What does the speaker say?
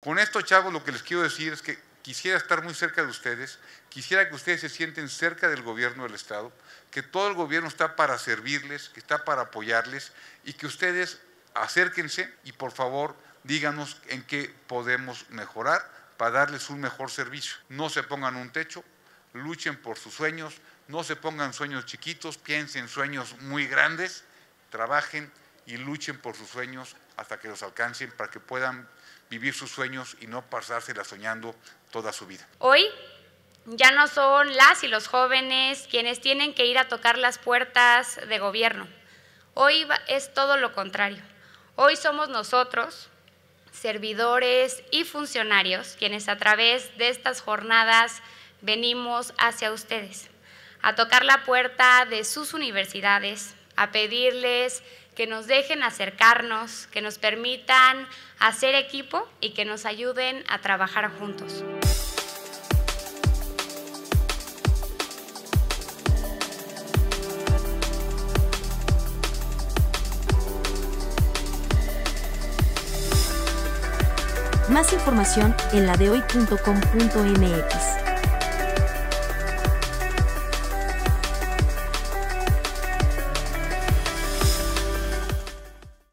Con esto, chavos, lo que les quiero decir es que quisiera estar muy cerca de ustedes, quisiera que ustedes se sienten cerca del gobierno del Estado, que todo el gobierno está para servirles, que está para apoyarles y que ustedes acérquense y por favor díganos en qué podemos mejorar para darles un mejor servicio. No se pongan un techo, luchen por sus sueños, no se pongan sueños chiquitos, piensen sueños muy grandes, trabajen y luchen por sus sueños hasta que los alcancen para que puedan vivir sus sueños y no pasársela soñando toda su vida. Hoy ya no son las y los jóvenes quienes tienen que ir a tocar las puertas de gobierno. Hoy es todo lo contrario. Hoy somos nosotros, servidores y funcionarios, quienes a través de estas jornadas venimos hacia ustedes, a tocar la puerta de sus universidades, a pedirles que nos dejen acercarnos, que nos permitan hacer equipo y que nos ayuden a trabajar juntos. Más información en ladehoy.com.mx.